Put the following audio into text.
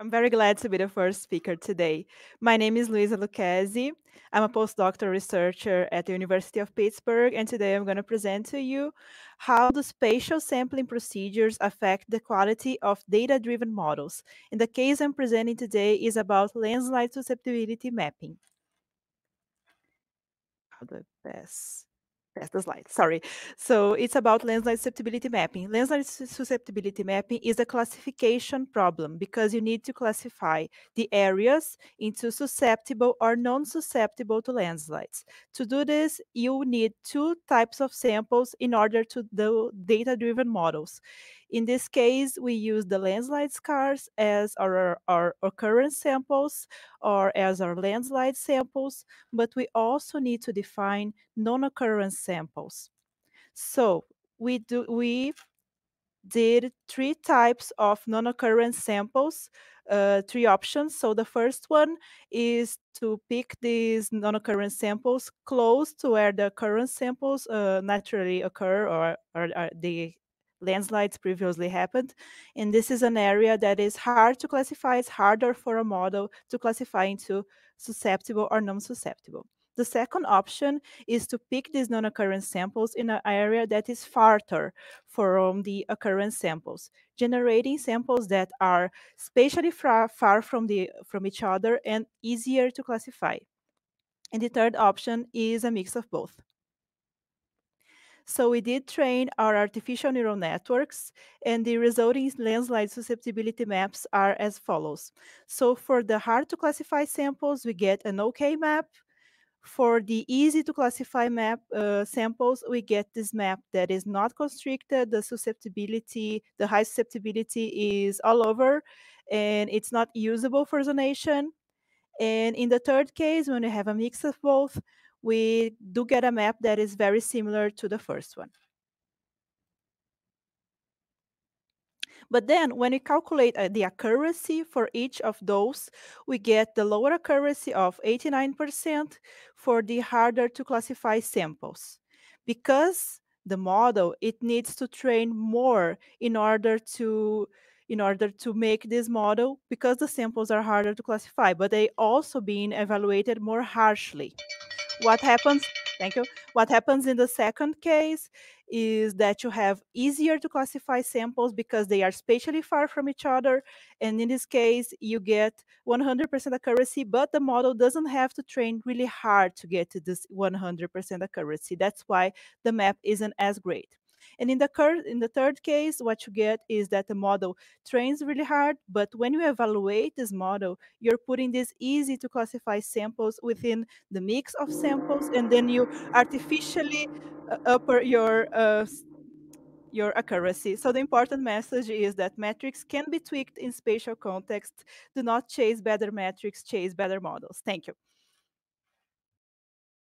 I'm very glad to be the first speaker today. My name is Luisa Lucchese. I'm a postdoctoral researcher at the University of Pittsburgh, and today I'm going to present to you how the spatial sampling procedures affect the quality of data-driven models. And the case I'm presenting today is about landslide susceptibility mapping. How? That's the slide, sorry. So it's about landslide susceptibility mapping. Landslide susceptibility mapping is a classification problem because you need to classify the areas into susceptible or non-susceptible to landslides. To do this, you need two types of samples in order to do data-driven models. In this case, we use the landslide scars as our, our occurrence samples or as our landslide samples, but we also need to define non-occurrence samples. So we do we did three types of non-occurrence samples, uh, three options. So the first one is to pick these non-occurrence samples close to where the occurrence samples uh, naturally occur or, or, or they landslides previously happened. And this is an area that is hard to classify. It's harder for a model to classify into susceptible or non-susceptible. The second option is to pick these non-occurrence samples in an area that is farther from the occurrence samples, generating samples that are spatially far, far from, the, from each other and easier to classify. And the third option is a mix of both. So we did train our artificial neural networks, and the resulting landslide susceptibility maps are as follows. So for the hard to classify samples, we get an OK map. For the easy to classify map uh, samples, we get this map that is not constricted. The susceptibility, the high susceptibility is all over, and it's not usable for zonation. And in the third case, when we have a mix of both, we do get a map that is very similar to the first one. But then when we calculate uh, the accuracy for each of those, we get the lower accuracy of 89% for the harder to classify samples. Because the model, it needs to train more in order to in order to make this model because the samples are harder to classify, but they also being evaluated more harshly what happens thank you what happens in the second case is that you have easier to classify samples because they are spatially far from each other and in this case you get 100% accuracy but the model doesn't have to train really hard to get to this 100% accuracy. That's why the map isn't as great and in the, in the third case, what you get is that the model trains really hard, but when you evaluate this model, you're putting these easy to classify samples within the mix of samples, and then you artificially uh, upper your uh, your accuracy. So the important message is that metrics can be tweaked in spatial context. Do not chase better metrics, chase better models. Thank you.